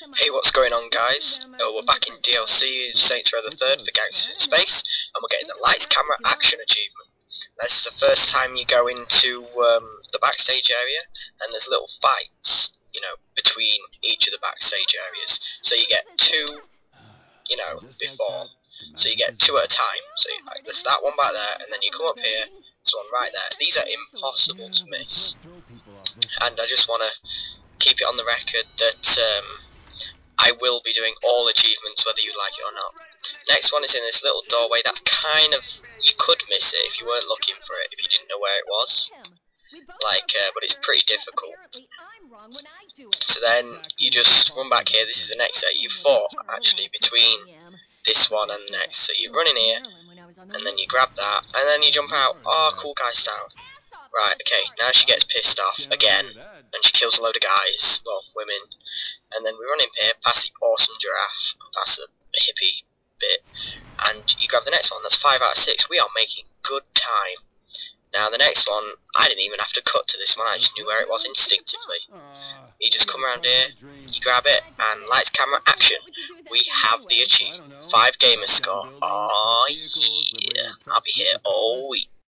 Hey, what's going on guys? Uh, we're back in DLC Saints Row the Third for Gangsters in Space, and we're getting the Lights Camera Action achievement. This is the first time you go into um, the backstage area, and there's little fights, you know, between each of the backstage areas. So you get two, you know, before. So you get two at a time. So you, like, there's that one back there, and then you come up here, This one right there. These are impossible to miss. And I just want to keep it on the record that um, I will be doing all achievements whether you like it or not. Next one is in this little doorway. That's kind of you could miss it if you weren't looking for it, if you didn't know where it was. Like, uh, but it's pretty difficult. So then you just run back here. This is the next set you fought actually between this one and the next. So you run in here, and then you grab that, and then you jump out. Oh, cool guy style. Right, okay, now she gets pissed off again, and she kills a load of guys, well, women, we run in here, past the awesome giraffe, past the hippie bit, and you grab the next one, that's 5 out of 6, we are making good time. Now the next one, I didn't even have to cut to this one, I just knew where it was instinctively. You just come around here, you grab it, and lights, camera, action. We have the achievement. 5 gamer score. Oh yeah, I'll be here all week.